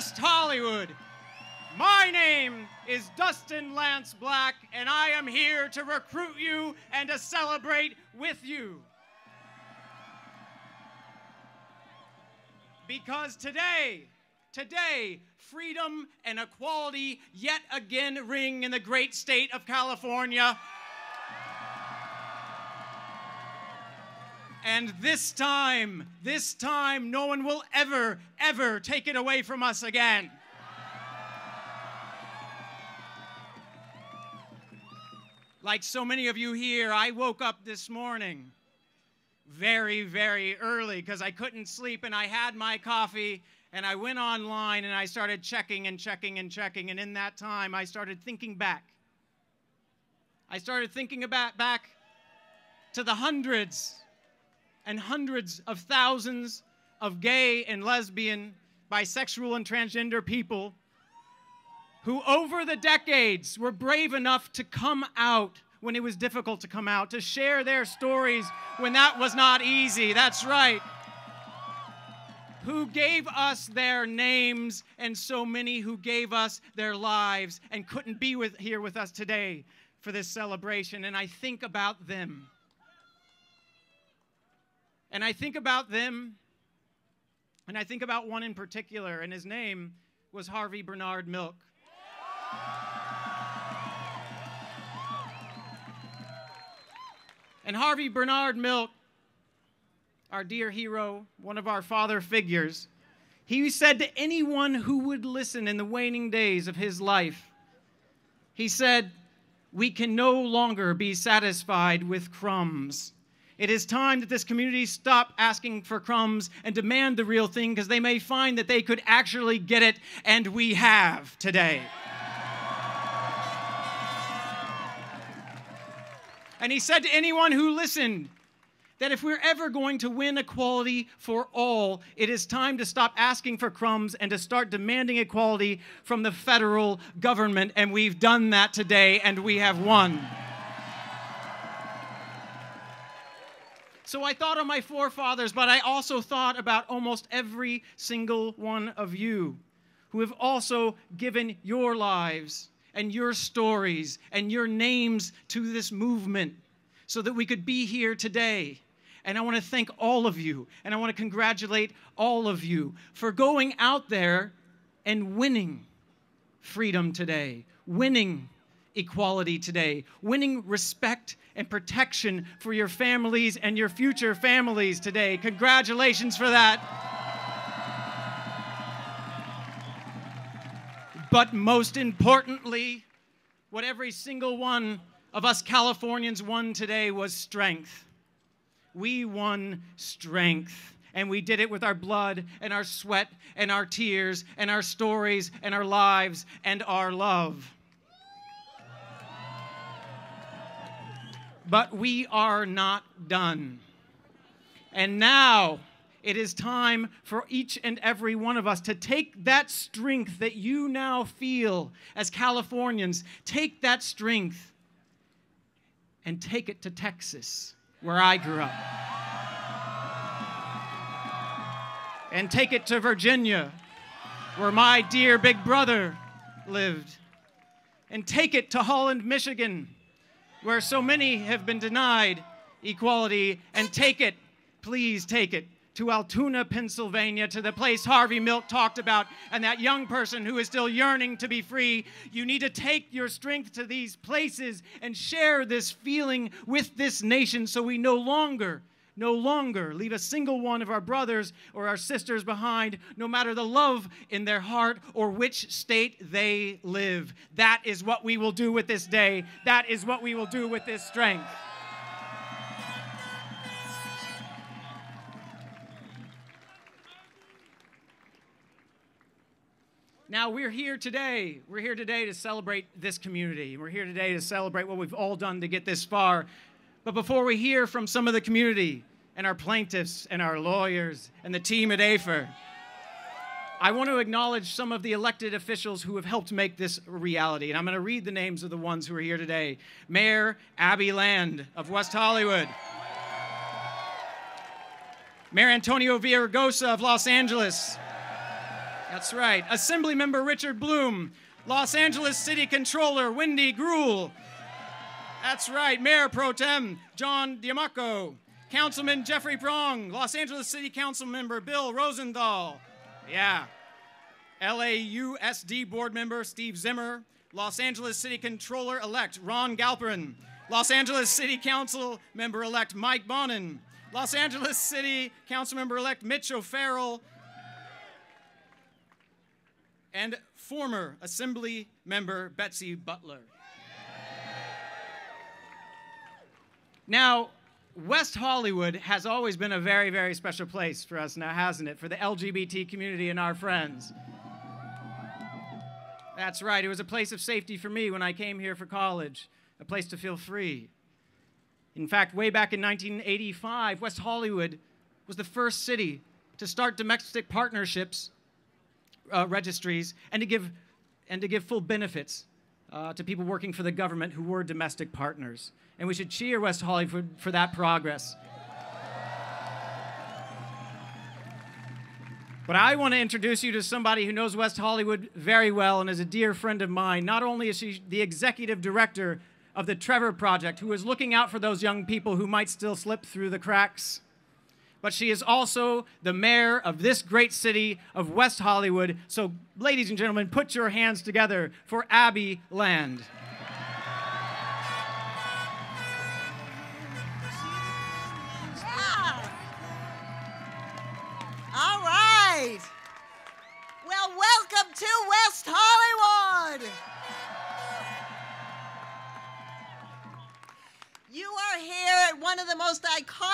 West Hollywood. My name is Dustin Lance Black, and I am here to recruit you and to celebrate with you. Because today, today, freedom and equality yet again ring in the great state of California. And this time, this time, no one will ever, ever take it away from us again. Like so many of you here, I woke up this morning very, very early because I couldn't sleep and I had my coffee and I went online and I started checking and checking and checking. And in that time, I started thinking back. I started thinking about back to the hundreds and hundreds of thousands of gay and lesbian, bisexual, and transgender people who, over the decades, were brave enough to come out when it was difficult to come out, to share their stories when that was not easy. That's right. Who gave us their names, and so many who gave us their lives and couldn't be with, here with us today for this celebration. And I think about them. And I think about them, and I think about one in particular, and his name was Harvey Bernard Milk. And Harvey Bernard Milk, our dear hero, one of our father figures, he said to anyone who would listen in the waning days of his life, he said, We can no longer be satisfied with crumbs. It is time that this community stop asking for crumbs and demand the real thing because they may find that they could actually get it, and we have today. And he said to anyone who listened that if we're ever going to win equality for all, it is time to stop asking for crumbs and to start demanding equality from the federal government. And we've done that today, and we have won. So I thought of my forefathers, but I also thought about almost every single one of you who have also given your lives and your stories and your names to this movement so that we could be here today. And I want to thank all of you, and I want to congratulate all of you for going out there and winning freedom today, winning equality today, winning respect and protection for your families and your future families today. Congratulations for that. But most importantly, what every single one of us Californians won today was strength. We won strength. And we did it with our blood and our sweat and our tears and our stories and our lives and our love. But we are not done. And now it is time for each and every one of us to take that strength that you now feel as Californians, take that strength and take it to Texas, where I grew up. And take it to Virginia, where my dear big brother lived. And take it to Holland, Michigan, where so many have been denied equality, and take it, please take it, to Altoona, Pennsylvania, to the place Harvey Milk talked about, and that young person who is still yearning to be free. You need to take your strength to these places and share this feeling with this nation so we no longer no longer leave a single one of our brothers or our sisters behind, no matter the love in their heart or which state they live. That is what we will do with this day. That is what we will do with this strength. Now, we're here today. We're here today to celebrate this community. We're here today to celebrate what we've all done to get this far. But before we hear from some of the community, and our plaintiffs and our lawyers and the team at AFER. I want to acknowledge some of the elected officials who have helped make this a reality. And I'm going to read the names of the ones who are here today Mayor Abbe Land of West Hollywood, Mayor Antonio Villaraigosa of Los Angeles, That's right. Assemblymember Richard Bloom. Los Angeles City Controller Wendy Greuel. That's right. Mayor Pro Tem John D'Amico. Councilman Jeffrey Prang. Los Angeles City Council Member Bill Rosendahl. Yeah. LAUSD Board Member Steve Zimmer. Los Angeles City Controller elect Ron Galperin. Los Angeles City Council Member elect Mike Bonin. Los Angeles City Council Member elect Mitch O'Farrell. And former Assembly Member Betsy Butler. Now, West Hollywood has always been a very, very special place for us now, hasn't it? For the LGBT community and our friends. That's right, it was a place of safety for me when I came here for college, a place to feel free. In fact, way back in 1985, West Hollywood was the first city to start domestic partnerships uh, registries and to give, and to give full benefits uh, to people working for the government who were domestic partners. And we should cheer West Hollywood for that progress. But I want to introduce you to somebody who knows West Hollywood very well and is a dear friend of mine. Not only is she the executive director of the Trevor Project, who is looking out for those young people who might still slip through the cracks, but she is also the mayor of this great city of West Hollywood. So, ladies and gentlemen, put your hands together for Abbe Land.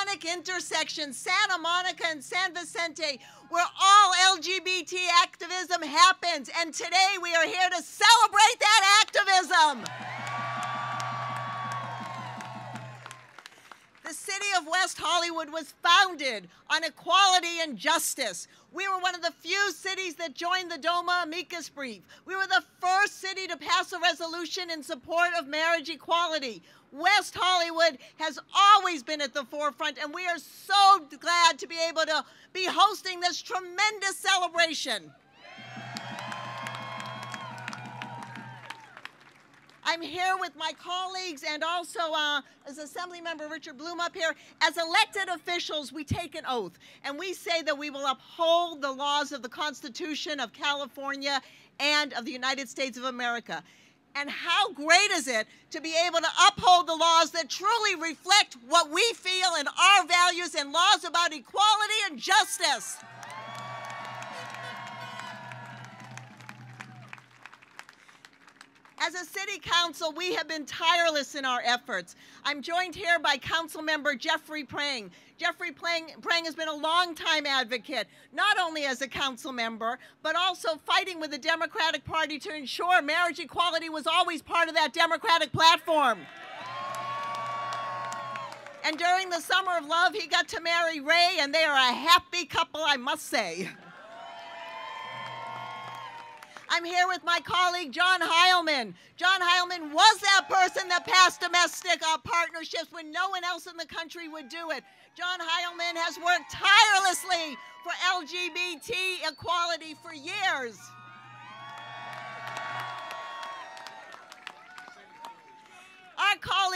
Iconic intersection, Santa Monica and San Vicente, where all LGBT activism happens. And today we are here to celebrate that activism. City of West Hollywood was founded on equality and justice. We were one of the few cities that joined the DOMA amicus brief. We were the first city to pass a resolution in support of marriage equality. West Hollywood has always been at the forefront, and we are so glad to be able to be hosting this tremendous celebration. I'm here with my colleagues and also uh, as Assembly Member Richard Bloom up here. As elected officials, we take an oath, and we say that we will uphold the laws of the Constitution of California and of the United States of America. And how great is it to be able to uphold the laws that truly reflect what we feel and our values and laws about equality and justice. As a city council, we have been tireless in our efforts. I'm joined here by council member Jeffrey Prang. Jeffrey Prang, Prang has been a longtime advocate, not only as a council member, but also fighting with the Democratic Party to ensure marriage equality was always part of that Democratic platform. And during the summer of love, he got to marry Ray, and they are a happy couple, I must say. I'm here with my colleague, John Heilemann. John Heilemann was that person that passed domestic uh, partnerships when no one else in the country would do it. John Heilemann has worked tirelessly for LGBT equality for years.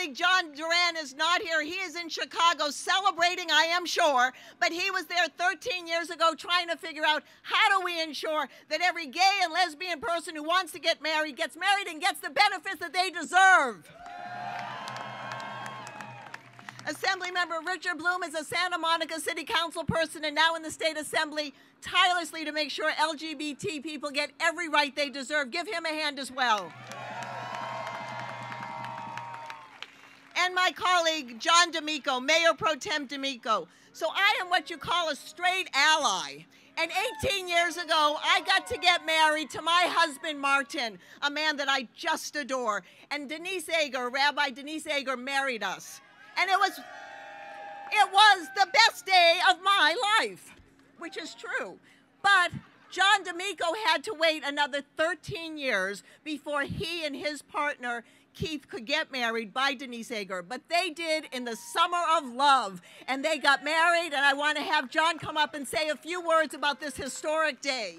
John Duran is not here. He is in Chicago celebrating, I am sure, but he was there 13 years ago trying to figure out how do we ensure that every gay and lesbian person who wants to get married gets married and gets the benefits that they deserve. Assemblymember Richard Bloom is a Santa Monica City Council person and now in the State Assembly tirelessly to make sure LGBT people get every right they deserve. Give him a hand as well. And my colleague, John D'Amico, Mayor Pro Tem D'Amico. So I am what you call a straight ally. And 18 years ago, I got to get married to my husband, Martin, a man that I just adore. And Denise Eger, Rabbi Denise Eger, married us. And it was, it was the best day of my life, which is true. But John D'Amico had to wait another 13 years before he and his partner Keith could get married by Denise Eger, but they did in the summer of love, and they got married, and I want to have John come up and say a few words about this historic day.